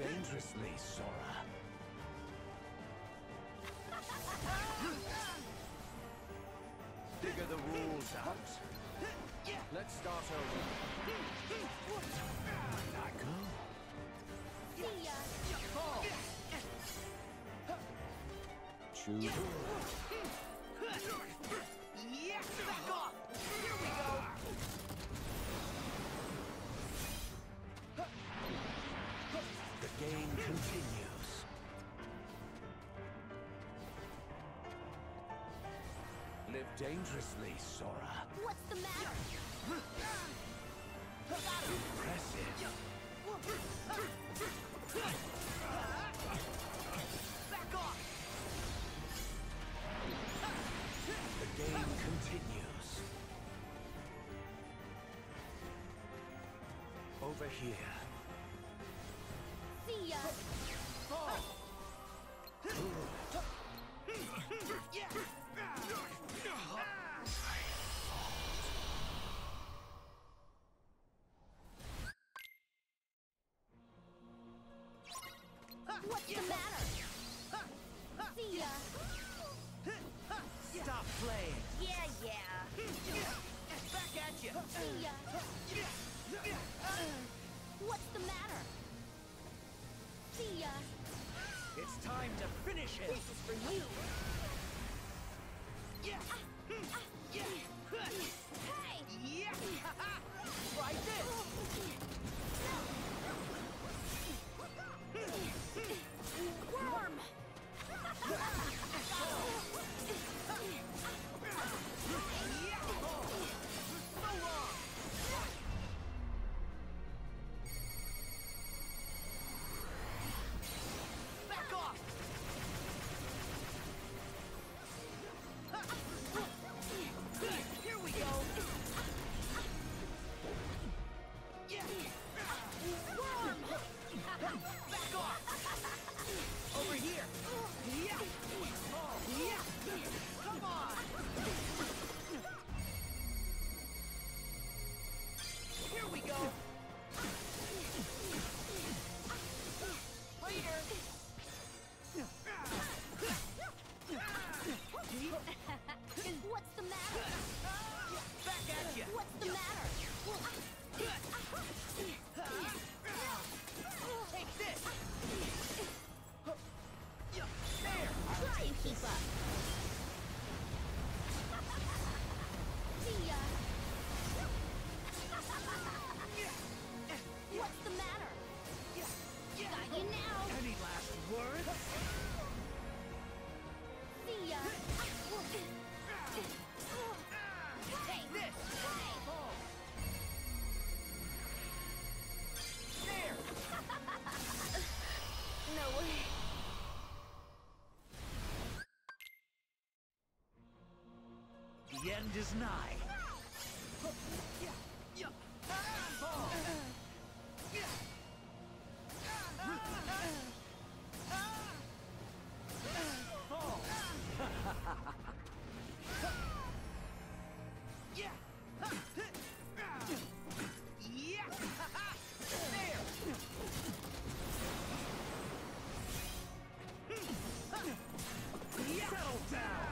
dangerously, Sora. Figure the rules out. Let's start over. Nako? See ya. Choose. Dangerously, Sora. What's the matter? Impressive. Back off! The game continues. Over here. See ya. What's playing! Yeah, yeah. Back at you! See ya. What's the matter? See ya. It's time to finish him! This is for you. Yeah! Hey! Yeah! Try this! The end is nigh. Settle down!